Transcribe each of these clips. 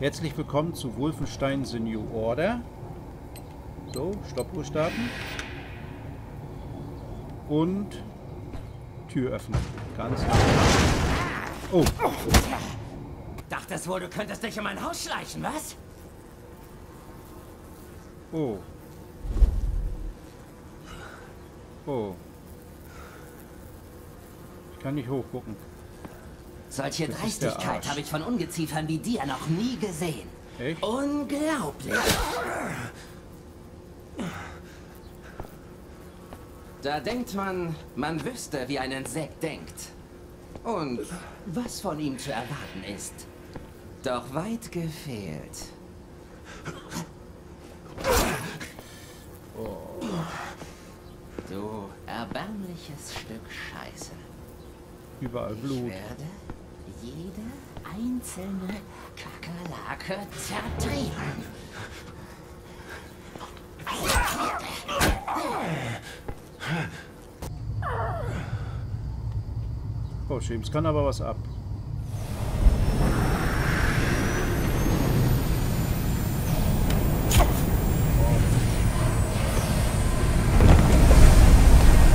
Herzlich willkommen zu Wolfenstein The New Order. So, Stoppuhr starten. Und Tür öffnen. Ganz langsam. Oh. Dachtest wohl, du könntest dich in mein Haus schleichen, was? Oh. Oh. Ich kann nicht hochgucken. Solche Dreistigkeit habe ich von Ungeziefern wie dir noch nie gesehen. Echt? Unglaublich. Da denkt man, man wüsste, wie ein Insekt denkt. Und was von ihm zu erwarten ist. Doch weit gefehlt. Du erbärmliches Stück Scheiße. Überall Ich Blut. werde jede einzelne Kakerlake zertreten. Oh, James kann aber was ab.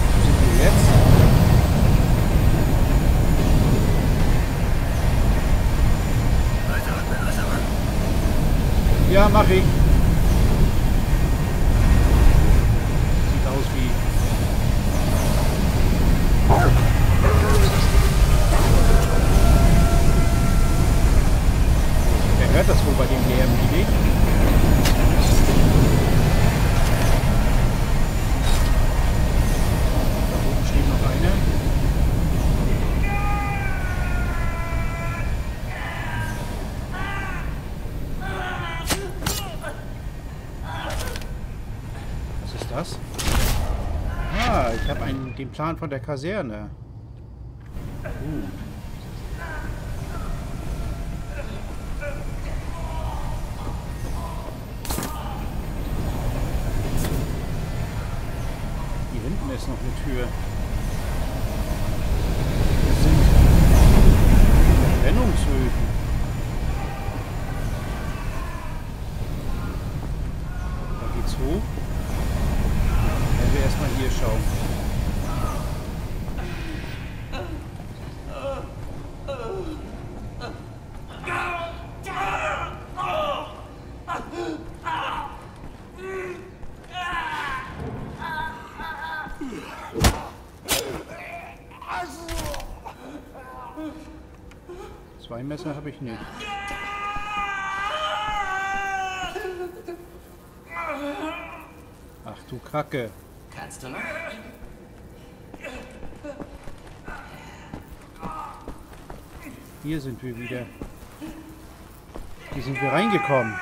Wo sind wir jetzt? Ja, mach ich. Sieht aus wie Er hört das wohl bei dem Lärm nicht. Da oben steht noch einer. Was? Ah, ich habe den Plan von der Kaserne. Gut. Hier hinten ist noch eine Tür. Das sind Verbrennungshöfen. Da geht's hoch. Wenn wir erstmal hier schauen. Zwei Messer habe ich nicht. Ach du Kacke. Du noch? Hier sind wir wieder. Hier sind wir reingekommen.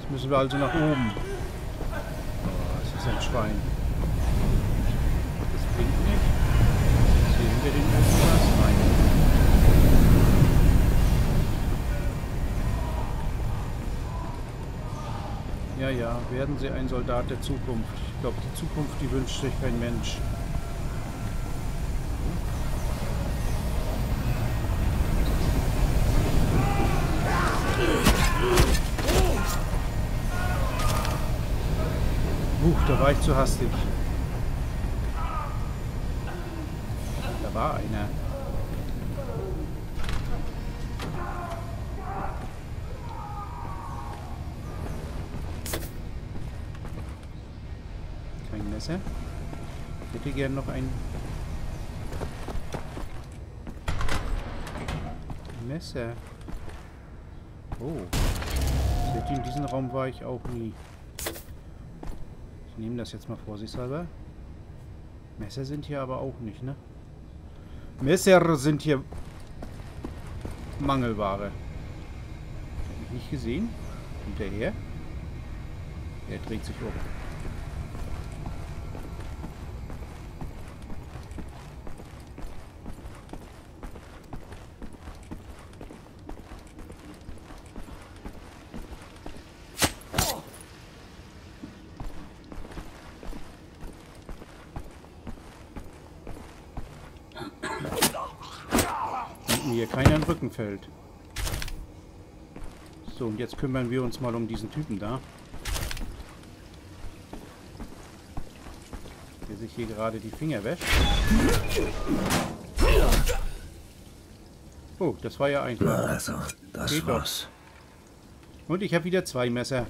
Jetzt müssen wir also nach oben. Oh, das ist ein Schwein. Das blinkt nicht. Sehen wir den irgendwas? Ja, werden Sie ein Soldat der Zukunft. Ich glaube, die Zukunft, die wünscht sich kein Mensch. Huch, da war ich zu hastig. Ich hätte gern noch ein Messer. Oh. In diesem Raum war ich auch nie. Ich nehme das jetzt mal vorsichtshalber. Messer sind hier aber auch nicht, ne? Messer sind hier Mangelware. Hab ich nicht gesehen. Hinterher. Er dreht sich um. Hier keiner in den Rücken fällt. So, und jetzt kümmern wir uns mal um diesen Typen da. Der sich hier gerade die Finger wäscht. Oh, das war ja einfach. Na also, das Geht war's. Und ich habe wieder zwei Messer.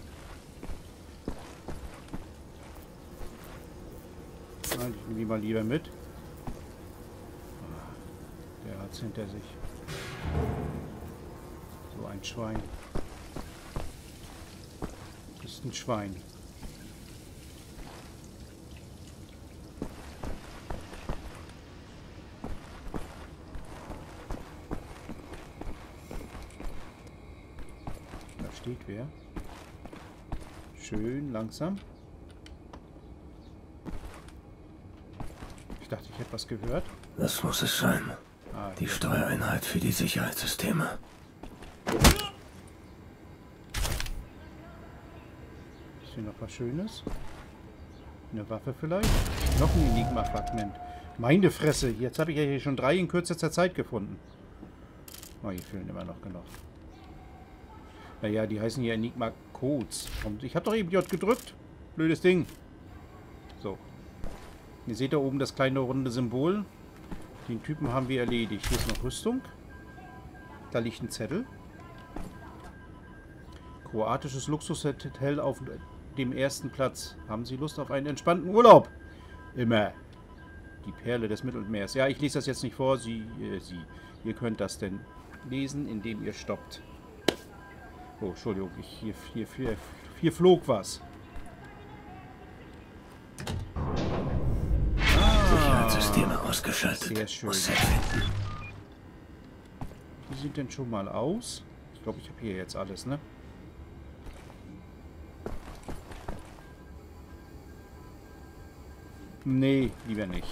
Na, Ich nehme die mal lieber mit. Der hat's hinter sich. So ein Schwein. Das ist ein Schwein. Da steht wer. Schön langsam. Ich dachte, ich hätte was gehört. Das muss es sein. Ah, Die Steuereinheit für die Sicherheitssysteme. Ist hier noch was Schönes? Eine Waffe vielleicht? Noch ein Enigma-Fragment. Meine Fresse, jetzt habe ich ja hier schon drei in kürzester Zeit gefunden. Oh, hier fehlen immer noch genug. Naja, die heißen hier Enigma-Codes. Ich habe doch eben J gedrückt. Blödes Ding. So. Ihr seht da oben das kleine runde Symbol. Den Typen haben wir erledigt. Hier ist noch Rüstung. Da liegt ein Zettel. Kroatisches Luxushotel auf dem ersten Platz. Haben Sie Lust auf einen entspannten Urlaub? Immer. Die Perle des Mittelmeers. Ja, ich lese das jetzt nicht vor. Sie, äh, Sie. Ihr könnt das denn lesen, indem ihr stoppt. Oh, Entschuldigung. Ich, hier, hier, hier, hier flog was. Sicherheitssysteme ausgeschaltet. Sehr schön. Wie sieht denn schon mal aus? Ich glaube, ich habe hier jetzt alles, ne? Nee, lieber nicht.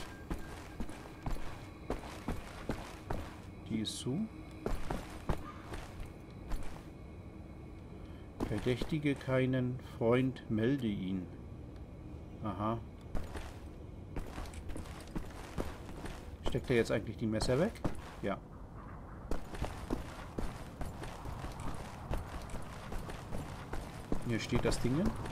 Die ist zu. Verdächtige keinen Freund, melde ihn. Aha. Steckt er jetzt eigentlich die Messer weg? Ja. Hier steht das Ding. Warum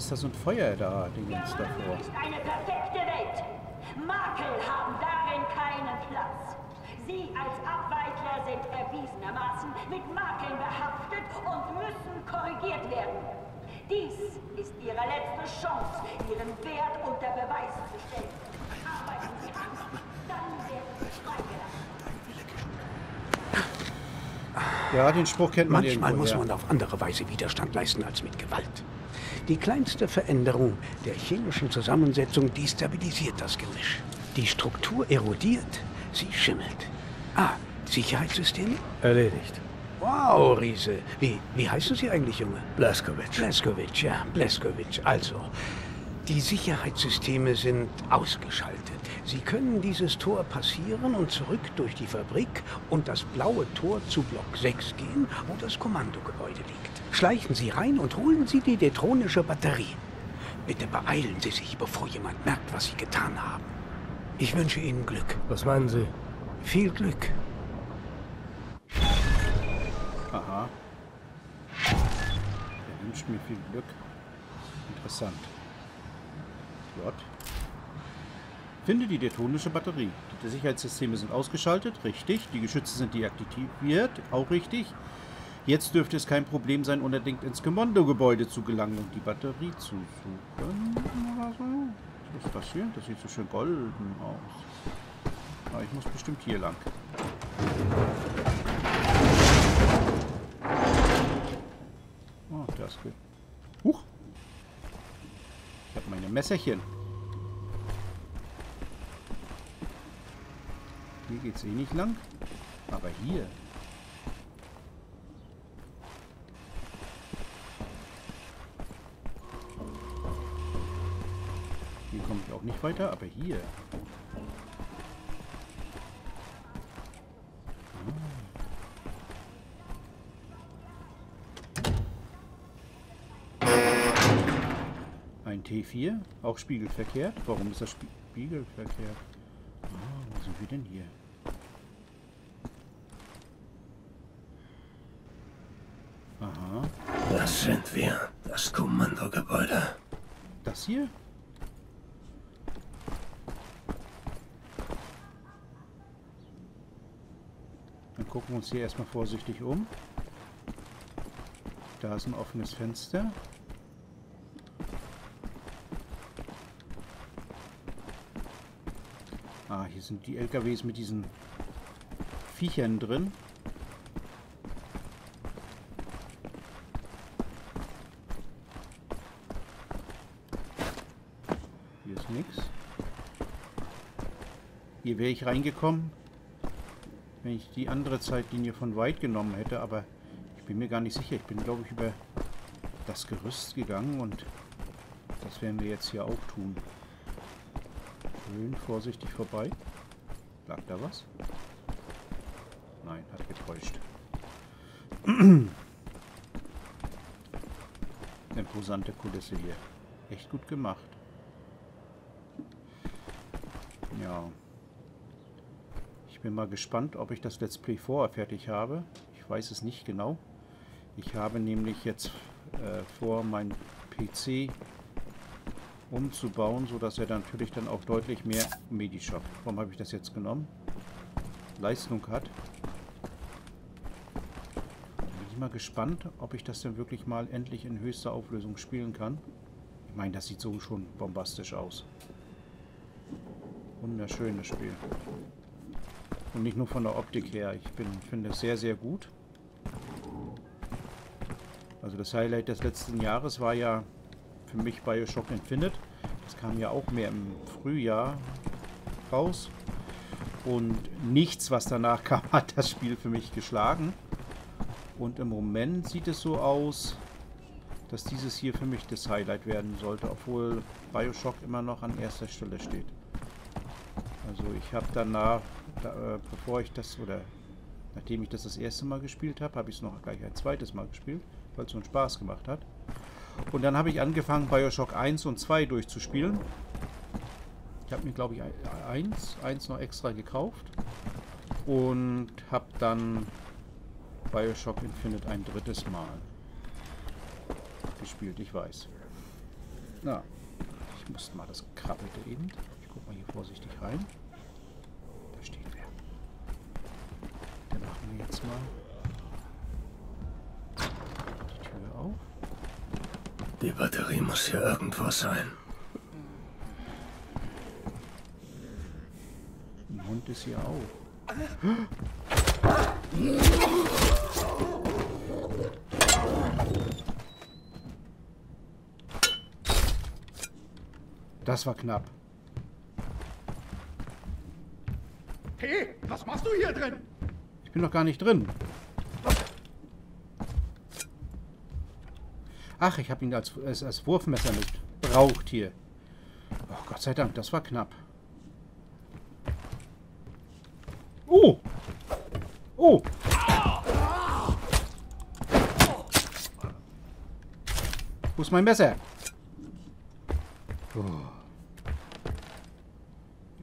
ist da so ein Feuer da, Dingens davor? ist eine perfekte Welt. Makel haben darin keinen Platz. Sie als Abweichler sind erwiesenermaßen mit Makeln behaftet und müssen korrigiert werden. Dies ist Ihre letzte Chance, Ihren Wert unter Beweis zu stellen. Arbeiten Sie an, dann werden Sie freigelassen. Ja, den Spruch kennt man Manchmal irgendwo, muss ja. man auf andere Weise Widerstand leisten als mit Gewalt. Die kleinste Veränderung der chemischen Zusammensetzung destabilisiert das Gemisch. Die Struktur erodiert, sie schimmelt. Ah, Sicherheitssysteme? Erledigt. Wow, Riese. Wie, wie heißen Sie eigentlich, Junge? Blaskowitsch. Bleskowitsch, ja, Bleskowitsch. Also, die Sicherheitssysteme sind ausgeschaltet. Sie können dieses Tor passieren und zurück durch die Fabrik und das blaue Tor zu Block 6 gehen, wo das Kommandogebäude liegt. Schleichen Sie rein und holen Sie die detronische Batterie. Bitte beeilen Sie sich, bevor jemand merkt, was Sie getan haben. Ich wünsche Ihnen Glück. Was meinen Sie? Viel Glück. Aha. Er wünscht mir viel Glück. Interessant. J. Finde die detonische Batterie. Die Sicherheitssysteme sind ausgeschaltet. Richtig. Die Geschütze sind deaktiviert. Auch richtig. Jetzt dürfte es kein Problem sein, unbedingt ins Kommandogebäude zu gelangen und die Batterie zu suchen. Was ist das hier? Das sieht so schön golden aus. Aber ich muss bestimmt hier lang. Oh, das geht. Huch! Ich habe meine Messerchen. Hier geht's eh nicht lang. Aber hier. Auch nicht weiter, aber hier. T4, auch spiegelverkehrt. Warum ist das spiegelverkehrt? Ah, wo sind wir denn hier? Aha. Das sind wir. Das Kommandogebäude. Das hier? Gucken uns hier erstmal vorsichtig um. Da ist ein offenes Fenster. Ah, hier sind die LKWs mit diesen Viechern drin. Hier ist nichts. Hier wäre ich reingekommen, wenn ich die andere Zeitlinie von weit genommen hätte, aber ich bin mir gar nicht sicher. Ich bin, glaube ich, über das Gerüst gegangen und das werden wir jetzt hier auch tun. Schön vorsichtig vorbei. Lag da was? Nein, hat getäuscht. Imposante Kulisse hier. Echt gut gemacht. Ja. Ich bin mal gespannt, ob ich das Let's Play vorher fertig habe. Ich weiß es nicht genau. Ich habe nämlich jetzt äh, vor, meinen PC umzubauen, sodass er natürlich dann auch deutlich mehr Medishop. Warum habe ich das jetzt genommen? Leistung hat. Bin ich mal gespannt, ob ich das dann wirklich mal endlich in höchster Auflösung spielen kann. Ich meine, das sieht so schon bombastisch aus. Wunderschönes Spiel. Und nicht nur von der Optik her. Ich finde es sehr, sehr gut. Also das Highlight des letzten Jahres war ja für mich Bioshock Infinite. Das kam ja auch mehr im Frühjahr raus. Und nichts, was danach kam, hat das Spiel für mich geschlagen. Und im Moment sieht es so aus, dass dieses hier für mich das Highlight werden sollte, obwohl Bioshock immer noch an erster Stelle steht. Also ich habe danach, äh, bevor ich das, oder nachdem ich das das erste Mal gespielt habe, habe ich es noch gleich ein zweites Mal gespielt, weil es so einen Spaß gemacht hat. Und dann habe ich angefangen, Bioshock 1 und 2 durchzuspielen. Ich habe mir, glaube ich, 1, 1 noch extra gekauft. Und habe dann Bioshock Infinite ein drittes Mal gespielt, ich weiß. Na, ich muss mal das Krabbelte eben. Ich gucke mal hier vorsichtig rein. Da steht wer. Wir jetzt mal die Tür auf. Die Batterie muss hier irgendwo sein. Ein Hund ist hier auch. Das war knapp. Hey, was machst du hier drin? Ich bin noch gar nicht drin. Ach, ich habe ihn als, als, als Wurfmesser missbraucht hier. Oh, Gott sei Dank, das war knapp. Oh! Oh! Wo ist mein Messer? Oh.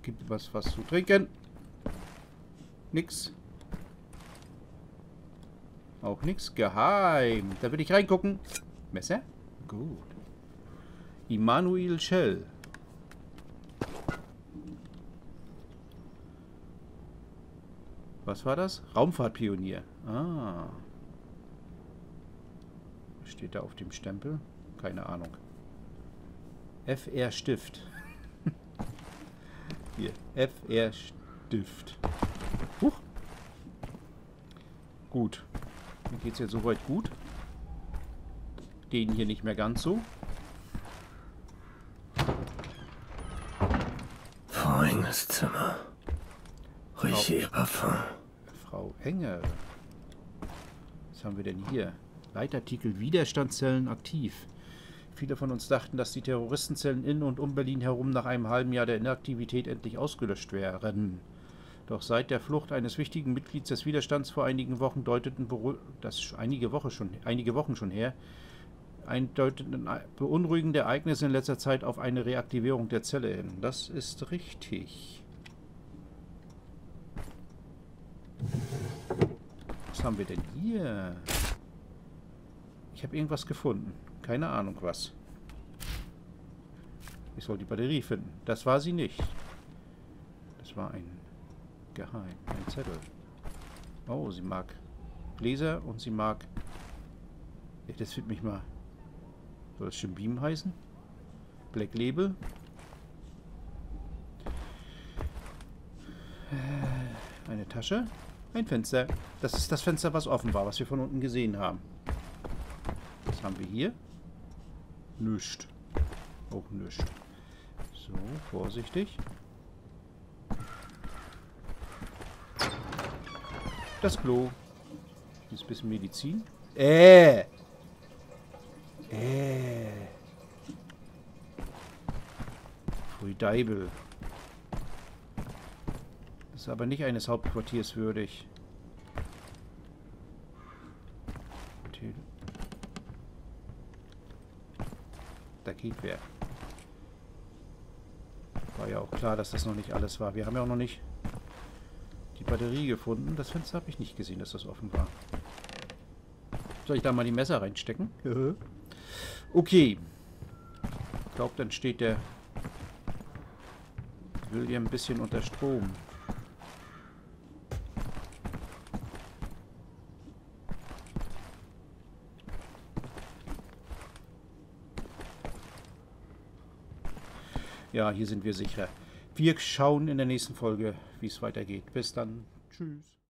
Gibt was, was zu trinken? Nix. Auch nix. Geheim. Da will ich reingucken. Messer? Gut. Immanuel Schell. Was war das? Raumfahrtpionier. Ah. Steht da auf dem Stempel? Keine Ahnung. FR Stift. Hier. FR Stift. Huch. Gut. Mir geht es jetzt soweit gut. Den hier nicht mehr ganz so. Frau Engels Zimmer. Rieche ihr Parfum. Frau Enge. Was haben wir denn hier? Leitartikel Widerstandszellen aktiv. Viele von uns dachten, dass die Terroristenzellen in und um Berlin herum nach einem halben Jahr der Inaktivität endlich ausgelöscht wären. Doch seit der Flucht eines wichtigen Mitglieds des Widerstands vor einigen Wochen deuteten das einige, Woche schon, einige Wochen schon her, Eindeutenden beunruhigende Ereignisse in letzter Zeit auf eine Reaktivierung der Zelle hin. Das ist richtig. Was haben wir denn hier? Ich habe irgendwas gefunden. Keine Ahnung was. Ich soll die Batterie finden. Das war sie nicht. Das war ein Geheim. Ein Zettel. Oh, sie mag Laser und sie mag... Ja, das wird mich mal... Soll das schon Beam heißen? Black Label. Äh, eine Tasche. Ein Fenster. Das ist das Fenster, was offen war, was wir von unten gesehen haben. Was haben wir hier? Nüscht. Auch nüscht. So, vorsichtig. Das Klo. Ist ein bisschen Medizin. Äh! Äh. Pfui Deibel. Das ist aber nicht eines Hauptquartiers würdig. Da geht wer. War ja auch klar, dass das noch nicht alles war. Wir haben ja auch noch nicht Batterie gefunden. Das Fenster habe ich nicht gesehen, dass das offen war. Soll ich da mal die Messer reinstecken? okay. Ich glaube, dann steht der William ein bisschen unter Strom. Ja, hier sind wir sicher. Wir schauen in der nächsten Folge, wie es weitergeht. Bis dann. Tschüss.